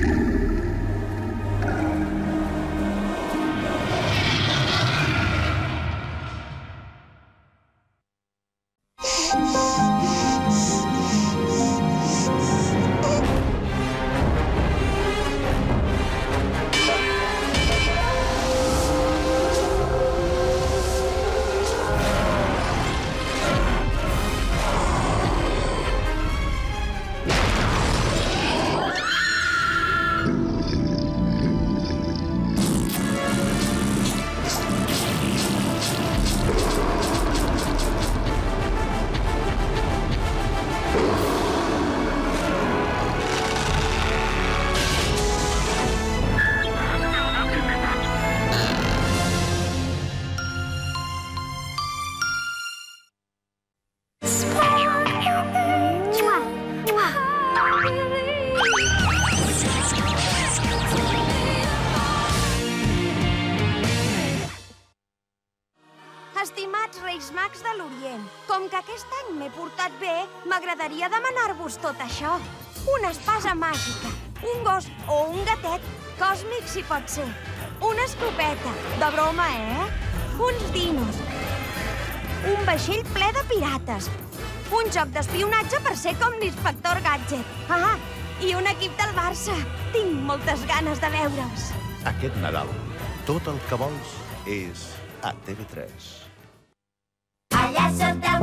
you. Estimats Reis Mags de l'Orient, com que aquest any m'he portat bé, m'agradaria demanar-vos tot això. Una espasa màgica, un gos o un gatet, còsmic si pot ser. Una escopeta, de broma, eh? Uns dinos. Un vaixell ple de pirates. Un joc d'espionatge per ser com l'inspector Gadget. Ah, i un equip del Barça. Tinc moltes ganes de veure'ls. Aquest Nadal, tot el que vols és a TV3. Allà sota